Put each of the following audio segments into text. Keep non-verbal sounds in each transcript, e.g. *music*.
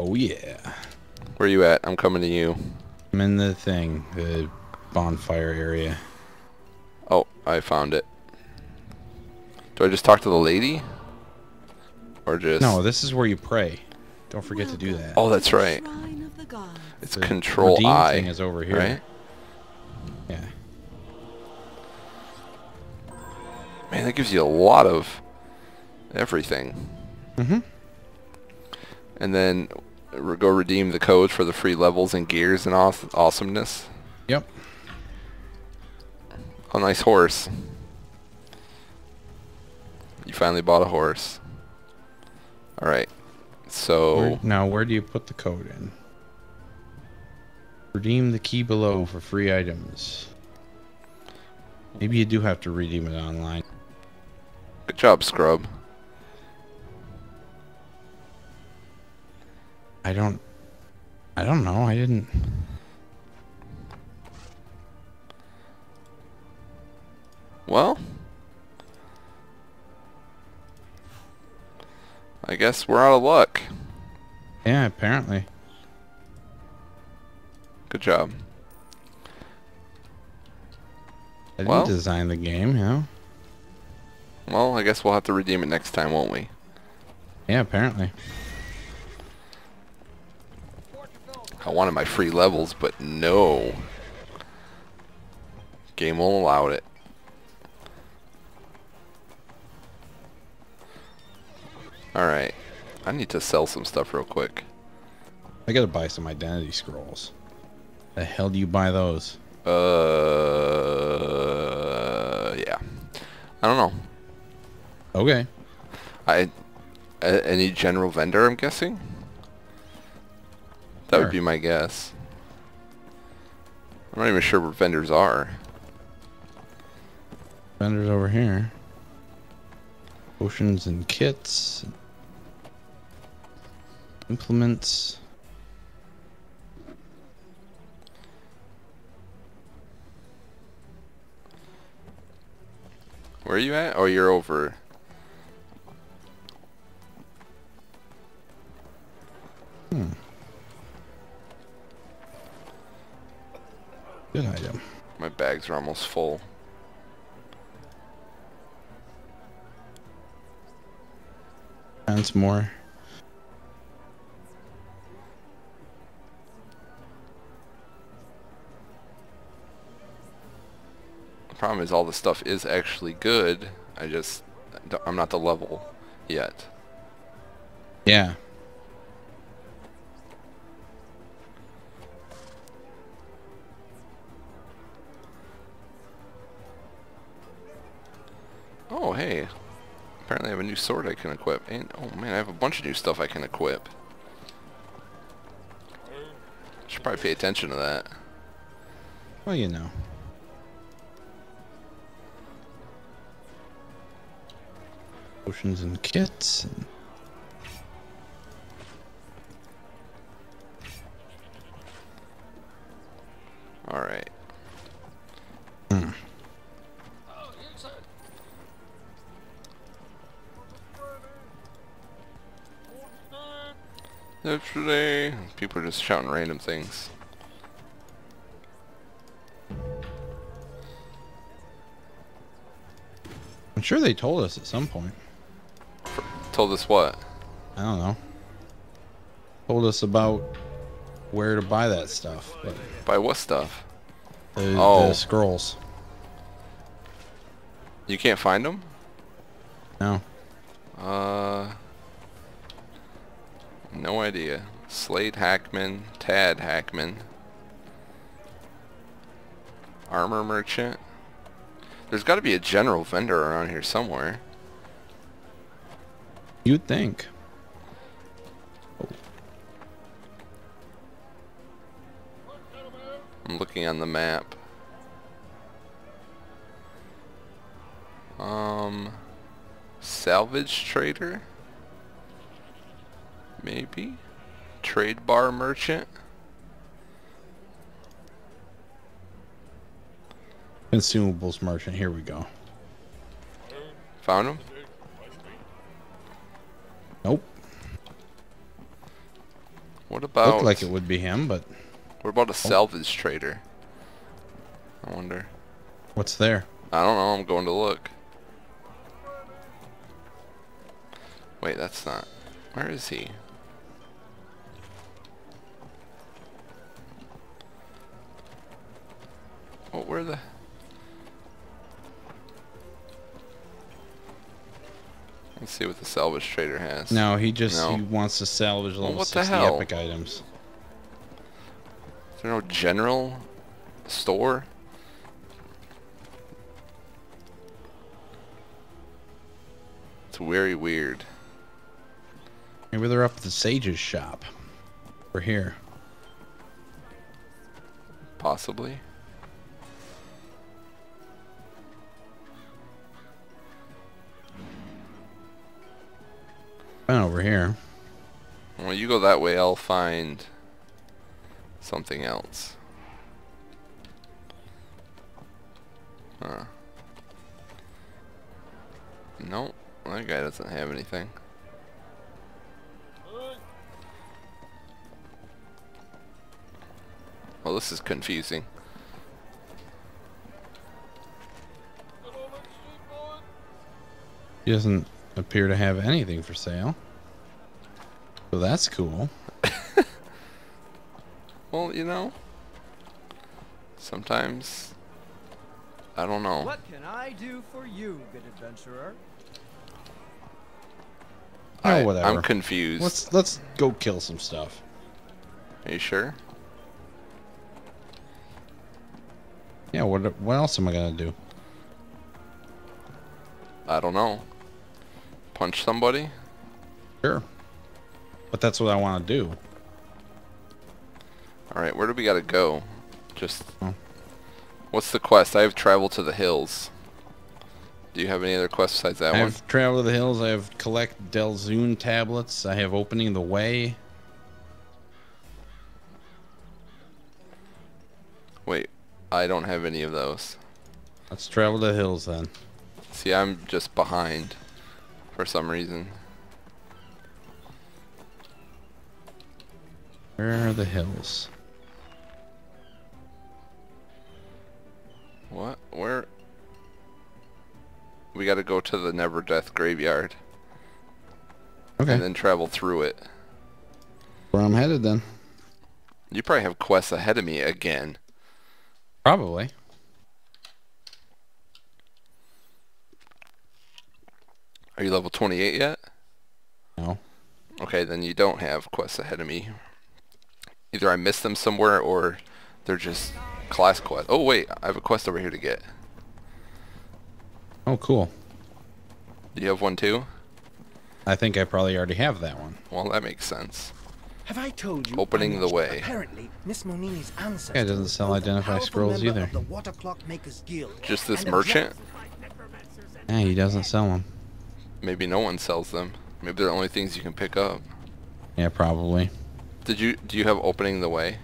Oh yeah. Where are you at? I'm coming to you. I'm in the thing, the bonfire area. Oh, I found it. Do I just talk to the lady? Or just... No, this is where you pray. Don't forget to do that. Oh, that's right. Shrine of the gods. It's The Control redeem I. thing is over here. Right? Yeah. Man, that gives you a lot of everything. Mm-hmm. And then re- go redeem the code for the free levels and gears and aw- awesomeness. Yep. Oh, nice horse. You finally bought a horse. Alright. So, Where, now, where do you put the code in? Redeem the key below for free items. Maybe you do have to redeem it online. good job, Scrub. I don't. I don't know. I didn't. Well, I guess we're out of luck. Yeah, apparently. Good job. I didn't Well- design the game, you know? Well, I guess we'll have to redeem it next time, won't we? Yeah, apparently. I wanted my free levels, but no. Game won't allow it. Alright. I need to sell some stuff real quick. I gotta buy some identity scrolls. The hell do you buy those? Uh, yeah. I don't know. Okay. I any general vendor, I'm guessing. That Sure. would be my guess. I'm not even sure what vendors are. Vendors over here. Potions and kits. Implements. Where are you at? Oh, you're over. Hmm. Good item. My bags are almost full. And some more. The problem is all the stuff is actually good. I just I'm not the level yet. Yeah. Hey. Apparently I have a new sword I can equip. And, oh man, I have a bunch of new stuff I can equip. Should probably pay attention to that. Well, you know. Potions and kits. And just shouting random things. I'm sure they told us at some point. Told us what? I don't know. Told us about where to buy that stuff. But By what stuff? the, Oh. the scrolls. You can't find them? No. Uh, no idea. Slade Hackman, Tad Hackman, Armor Merchant. There's got to be a general vendor around here somewhere. You'd think. I'm looking on the map. Um, salvage trader? Maybe? Trade bar merchant? Consumables merchant. Here we go. Found him? Nope. What about Looked like it would be him, but what about a oh. salvage trader? I wonder. what's there? I don't know. I'm going to look. Wait, that's not. Where is he? What were the? Let's see what the salvage trader has. No, he just No. he wants to salvage Well, little what the 60 hell? epic items. Is there no general store? It's very weird. Maybe they're up at the Sage's shop. We're here. Possibly. Over here. Well, you go that way, I'll find something else. Huh. Nope, that guy doesn't have anything. Well, this is confusing. He doesn't appear to have anything for sale. So that's cool. *laughs* Well, you know, sometimes I don't know. What can I do for you, good adventurer? Oh, I, whatever. I'm confused. Let's let's go kill some stuff. Are you sure? Yeah, what what else am I gonna do? I don't know. Punch somebody? Sure. But that's what I want to do. Alright, where do we gotta go? Just... Oh. What's the quest? I have travel to the hills. Do you have any other quests besides that I one? I have travel to the hills. I have collect Delzoun tablets. I have opening the way. Wait, I don't have any of those. Let's travel to the hills then. See, I'm just behind for some reason. Where are the hills? What? Where? We gotta go to the Neverdeath Graveyard Okay. and then travel through it. Where I'm headed then? You probably have quests ahead of me again. Probably. Are you level 28 yet? No. Okay, then you don't have quests ahead of me. Either I missed them somewhere or they're just class quests. Oh wait, I have a quest over here to get. Oh, cool. Do you have one too? I think I probably already have that one. Well, that makes sense. Have I told you? Opening the way. Apparently, Miss Monini's ancestor. Yeah, it doesn't sell identify scrolls either. The Water Clock Makers Guild. Just this and merchant? Yeah, he doesn't sell them. Maybe no one sells them. Maybe they're the only things you can pick up. Yeah, probably. Did you do you have opening the way?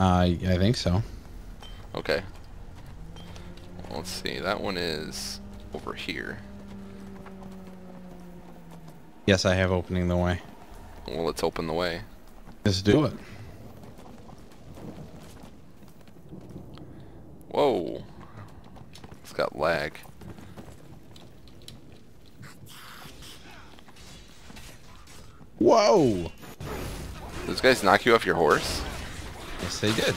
Uh, I think so. Okay. Let's see. That one is over here. Yes, I have opening the way. Well, let's open the way. Let's do it. Whoa. It's got lag. Whoa! Those guys knock you off your horse? Yes, they did.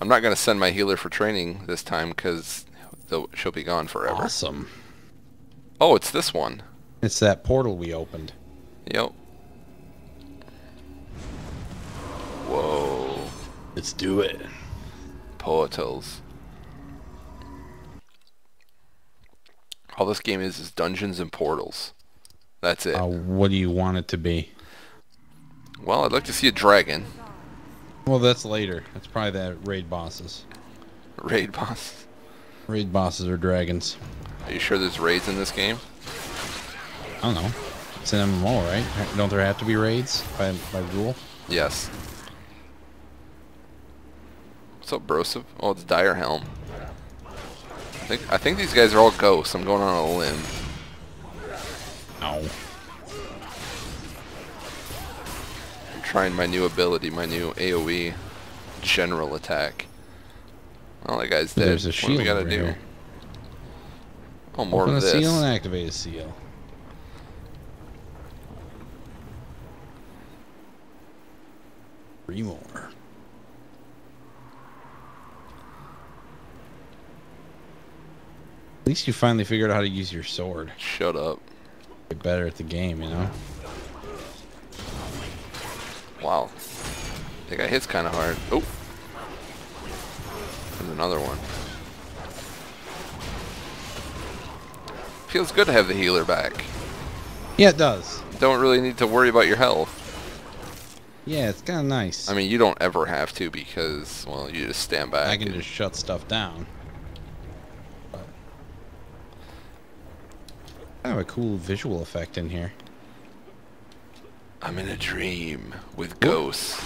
I'm not gonna send my healer for training this time because she'll be gone forever. Awesome. Oh, it's this one. It's that portal we opened. Yep. Whoa. Let's do it. Portals. All this game is is dungeons and portals. That's it. Uh, what do you want it to be? Well, I'd like to see a dragon. Well, that's later. That's probably that raid bosses. Raid boss. Raid bosses are dragons. Are you sure there's raids in this game? I don't know. It's an MMO, right? Don't there have to be raids by by rule? Yes. What's up, Broseph? Oh, it's Dire Helm. I think I think these guys are all ghosts. I'm going on a limb. Ow. I'm trying my new ability, my new AOE general attack. Oh, that guy's dead. There's a what do we gotta do? here. Oh, more Open of a this. seal and activate a seal. Three more. At least you finally figured out how to use your sword. Shut up. Get better at the game, you know? Wow. That guy hits kind of hard. Oh. There's another one. Feels good to have the healer back. Yeah, it does. Don't really need to worry about your health. Yeah, it's kind of nice. I mean, you don't ever have to because, well, you just stand back. I can just shut stuff down. I have a cool visual effect in here. I'm in a dream with ghosts.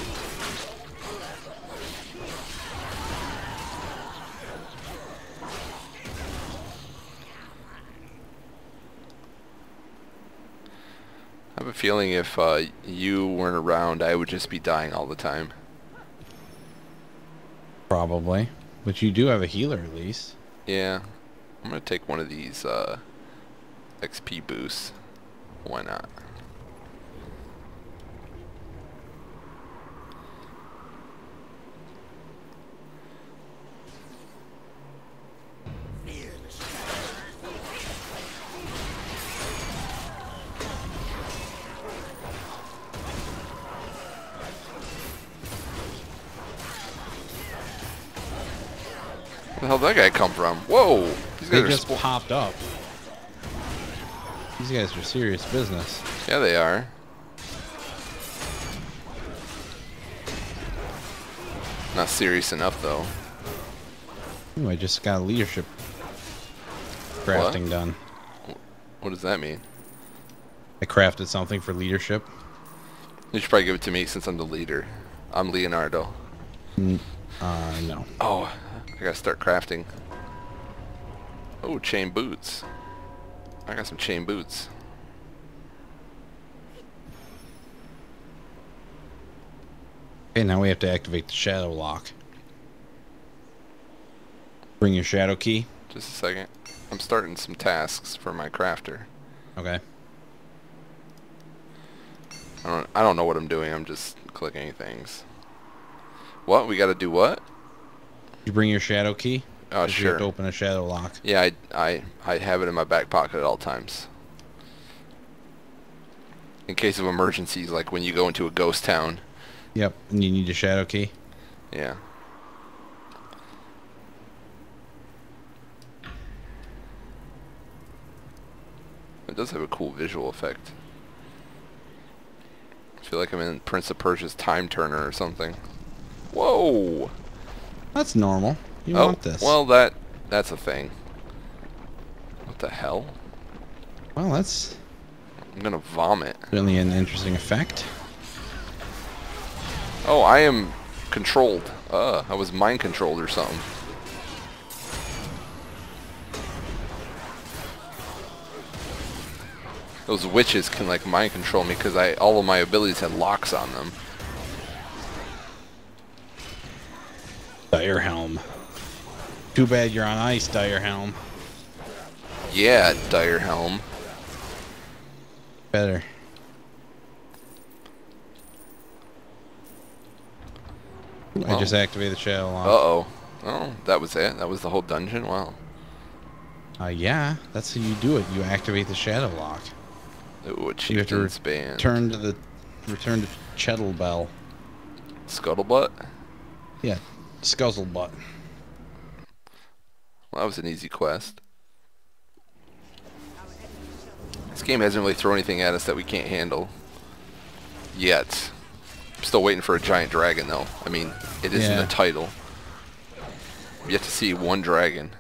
I have a feeling if uh, you weren't around, I would just be dying all the time. Probably. But you do have a healer at least. Yeah, I'm gonna take one of these uh, XP boost. Why not? Where the hell did that guy come from? Whoa! These They just popped up. These guys are serious business. Yeah, they are. Not serious enough, though. Ooh, I just got leadership crafting done. What does that mean? I crafted something for leadership. You should probably give it to me since I'm the leader. I'm Leonardo. Uh, no. Oh, I gotta start crafting. Oh, chain boots. I got some chain boots. Okay, now we have to activate the shadow lock. Bring your shadow key. Just a second. I'm starting some tasks for my crafter. Okay. I don't. I don't know what I'm doing. I'm just clicking things. What? We gotta do what? You bring your shadow key. Oh, 'Cause You have sure. to open a shadow lock. Yeah, I, I, I have it in my back pocket at all times. In case of emergencies, like when you go into a ghost town. Yep. And you need a shadow key. Yeah. It does have a cool visual effect. I feel like I'm in Prince of Persia's Time Turner or something. Whoa! That's normal. You oh, want this. well that that's a thing. What the hell? well, that's I'm gonna vomit. certainly an interesting effect. Oh, I am controlled. Uh, I was mind controlled or something. Those witches can like mind control me because I all of my abilities had locks on them. Dire Helm. Too bad you're on ice, Dire Helm. Yeah, Dire Helm. Better. I just activated the shadow Uh lock. oh. Oh, that was it. That was the whole dungeon. Wow. Uh, yeah, that's how you do it. You activate the shadow lock. Ooh, a You have to chieftain's band. Turn to the return to Chettle Bell. Scuttlebutt. Yeah, Scuzzlebutt. Well, that was an easy quest. This game hasn't really thrown anything at us that we can't handle. Yet. I'm still waiting for a giant dragon, though. I mean, it is in Yeah. the title. I've yet to see one dragon.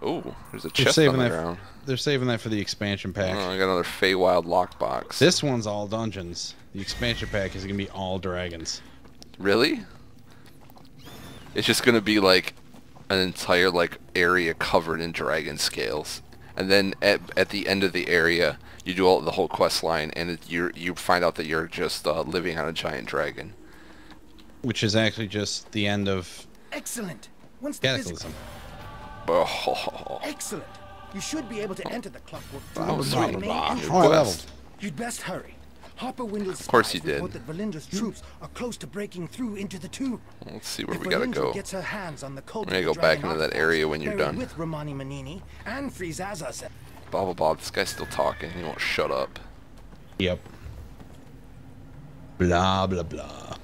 Oh, there's a chest on the ground. They're saving that for the expansion pack. Oh, I got another Feywild lockbox. This one's all dungeons. The expansion pack is gonna be all dragons. Really? It's just gonna be like an entire like area covered in dragon scales, and then at at the end of the area, you do all the whole quest line, and it, you you find out that you're just uh, living on a giant dragon. Which is actually just the end of Excellent. Once the physical... Cataclysm. Oh, Excellent. You should be able to enter the clockwork Oh, through the sweet. main entrance. How I Quest. leveled. You'd best hurry. Hopper Windle's Of course spies he did. report that Valindra's hmm? troops are close to breaking through into the tomb. let's see where if we gotta Valindra go. gets her hands on the cult We're gonna go back into that area when you're done. With Romani Manini and Freeze Azazel. Blah blah blah. This guy's still talking. He won't shut up. Yep. Blah blah blah.